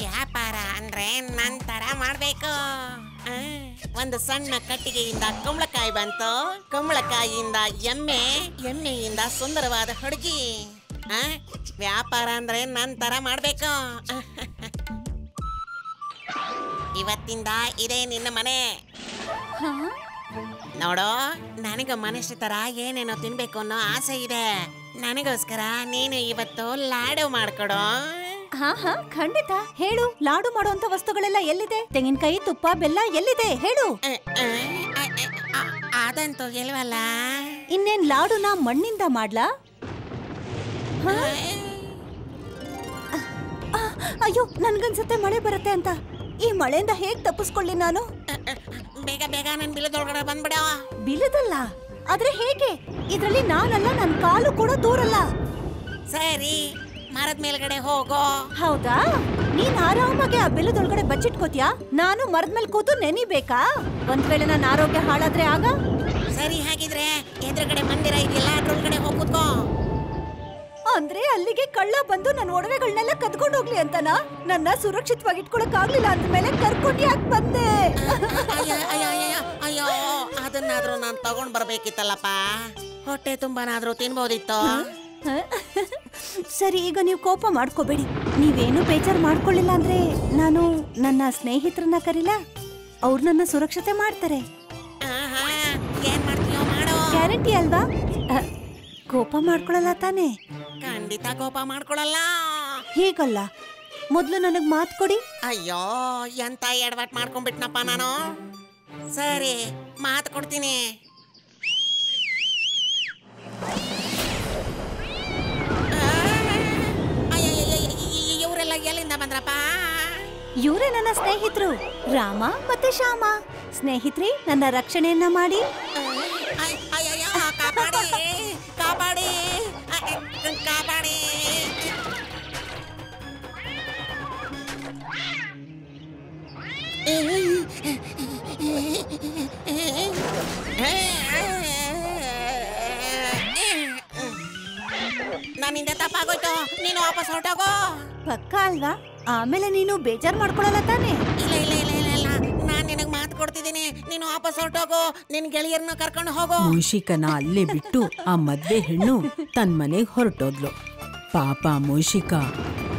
ವ್ಯಾಪಾರ ಅಂದ್ರೆ ನಂತರ ಮಾಡ್ಬೇಕು. ಒಂದು ಸಣ್ಣ ಕಟ್ಟಿಗೆಯಿಂದ ಕುಂಬಳಕಾಯಿ ಬಂತು. ಕುಂಬಳಕಾಯಿಯಿಂದ ಎಮ್ಮೆ ಎಮ್ಮೆಯಿಂದ ಸುಂದರವಾದ ಹುಡುಗಿ. ವ್ಯಾಪಾರ ಅಂದ್ರೆ ನಂತರ ಮಾಡ್ಬೇಕು. ಇವತ್ತಿಂದ ಇದೇ ನಿನ್ನ ಮನೆ. ನೋಡೋ ನೋಡು ನನಗೆ ಮನುಷ್ಯ ತರ ಏನೇನೋ ತಿನ್ಬೇಕು ಅನ್ನೋ ಆಸೆ ಇದೆ. ನನಗೋಸ್ಕರ ನೀನು ಇವತ್ತು ಲಾಡು ಮಾಡ್ಕೊಡು. ಹಾ ಹಾ ಖಂಡಿತ. ಹೇಳು ಲಾಡು ಮಾಡುವಂತ ವಸ್ತುಗಳೆಲ್ಲ ಎಲ್ಲಿದೆ? ತೆಂಗಿನಕಾಯಿ ತುಪ್ಪ ಬೆಲ್ಲ ಎಲ್ಲಿದೆ? ಹೇಳು. ಅದಂತೂ ಇಲ್ವಲ್ಲ ಇನ್ನೇನ್ ಲಾಡುನ ಮಣ್ಣಿಂದ ಮಾಡ್ಲಾ? ಅಯ್ಯೋ ನನ್ಗನ್ಸುತ್ತೆ ಮಳೆ ಬರುತ್ತೆ ಅಂತ. ಈ ಮಳೆಯಿಂದ ಹೇಗ್ ತಪ್ಪಿಸ್ಕೊಳ್ಳಿ ನಾನು? ಬೇಗ ಬೇಗ ನನ್ ಬಿಲದೊಳಗಡೆ ಬಂದ್ಬಿಡ ಬೀಳದಲ್ಲ ಆದ್ರೆ ಹೇಗೆ? ಇದ್ರಲ್ಲಿ ನಾನಲ್ಲ ನನ್ ಕಾಲು ಕೂಡ ದೂರಲ್ಲ. ಸರಿ. ಮರದ ಮೇಲ್ಗಡೆ ಹೋಗೋ. ಹೌದಾ? ನೀನ್ ಆರಾಮಾಗಿ ಆ ಬೆಲ್ಲದೊಳಗಡೆ ಬಚ್ಚಿಟ್ಕೋತಿಯಾ? ನಾನು ಮರದ ಮೇಲೆ ಕೂತು ನೆನಿಬೇಕಾ? ಒಂದ್ ವೇಳೆ ನನ್ನ ಆರೋಗ್ಯ ಹಾಳಾದ್ರೆ ಆಗ? ಸರಿ ಹಾಗಿದ್ರೆ ಎದುರುಗಡೆ ಮಂದಿರ ಇದೆಯಲ್ಲ ಅದ್ರೊಳಗಡೆ ಹೋಗುತ್ತೋ ಅಂದ್ರೆ ಅಲ್ಲಿಗೆ ಕಳ್ಳ ಬಂದು ನನ್ನ ಒಡವೆಗಳನ್ನೆಲ್ಲ ಕದ್ಕೊಂಡು ಹೋಗ್ಲಿ ಅಂತನ? ನನ್ನ ಸುರಕ್ಷಿತವಾಗಿ ಇಟ್ಕೊಳಕ್ ಆಗ್ಲಿಲ್ಲ ಅಂದ್ಮೇಲೆ ಕರ್ಕೊಂಡು ಯಾಕೆ ಬಂದೆ? ಅಯ್ಯೋ ಅದನ್ನಾದ್ರೂ ನಾನು ತಗೊಂಡ್ ಬರ್ಬೇಕಿತ್ತಲ್ಲಪ್ಪ. ಹೊಟ್ಟೆ ತುಂಬಾನಾದ್ರೂ ತಿನ್ಬೋದಿತ್ತು? ಸರಿ ಈಗ ನೀವು ಕೋಪ ಮಾಡ್ಕೋಬೇಡಿ. ನೀವೇನು ಬೇಜಾರು ಮಾಡ್ಕೊಳ್ಳಿಲ್ಲ ಅಂದ್ರೆ ನಾನು ನನ್ನ ಸ್ನೇಹಿತರನ್ನ ಕರೀಲ? ಅವ್ರು ನನ್ನ ಸುರಕ್ಷತೆ ಮಾಡ್ತಾರೆ. ಗ್ಯಾರಂಟಿ ಅಲ್ವಾ? ಕೋಪ ಮಾಡ್ಕೊಳಲ್ಲ ತಾನೇ? ಖಂಡಿತ ಕೋಪ ಮಾಡ್ಕೊಳ್ಳಲ್ಲ ಹೀಗಲ್ಲ? ಮೊದ್ಲು ನನಗ್ ಮಾತು ಕೊಡಿ. ಅಯ್ಯೋ ಎಂತ ಎಡವಟ್ ಮಾಡ್ಕೊಂಡ್ಬಿಟ್ನಪ್ಪ ನಾನು? ಸರಿ ಮಾತು ಕೊಡ್ತೀನಿ. ಎಲ್ಲಿಂದ ಬಂದ್ರಪ್ಪ ಇವರೇ ನನ್ನ ಸ್ನೇಹಿತರು ರಾಮ ಮತ್ತೆ ಶ್ಯಾಮ ಸ್ನೇಹಿತರೆ ನನ್ನ ರಕ್ಷಣೆಯನ್ನ ಮಾಡಿ ಅಯ್ಯಯ್ಯೋ ಕಾಪಾಡಿ ನನ್ನಿಂದ ತಪ್ಪಾಗೋಯ್ತು. ನೀನು ವಾಪಸ್ ಹೊರಟೋಗೋ. ಪಕ್ಕ ಅಲ್ವಾ? ಆಮೇಲೆ ನೀನು ಬೇಜಾರ್ ಮಾಡ್ಕೊಳಲ್ಲ ತಾನೇ? ಇಲ್ಲ ಇಲ್ಲ ಇಲ್ಲ ಇಲ್ಲ ಇಲ್ಲ. ನಾನ್ ನಿನಗ್ ಮಾತು ಕೊಡ್ತಿದ್ದೀನಿ ನೀನು ವಾಪಸ್ ಹೊರಟೋಗೋ. ನಿನ್ ಗೆಳೆಯರ್ನ ಕರ್ಕೊಂಡು ಹೋಗೋ. ಮೂಷಿಕನ ಅಲ್ಲೇ ಬಿಟ್ಟು ಆ ಮದ್ವೆ ಹೆಣ್ಣು ತನ್ ಮನೆಗ್ ಹೊರಟೋದ್ಲು. ಪಾಪ ಮೂಷಿಕ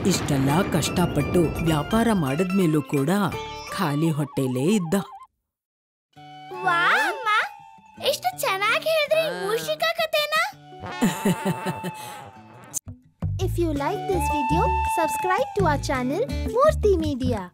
ಇಷ್ಟೆಲ್ಲ ಕಷ್ಟಪಟ್ಟು ವ್ಯಾಪಾರ ಮಾಡಿದ್ಮೇಲೂ ಕೂಡ ಖಾಲಿ ಹೊಟ್ಟೆಲೇ ಇದ್ದ. ವಾ ಅಮ್ಮ. ಎಷ್ಟು ಚೆನ್ನಾಗಿ ಹೇಳಿದ್ರಿ ಮೂಷಿಕಾ ಕಥೆನ. If you like this video, subscribe to our channel Murthy Media.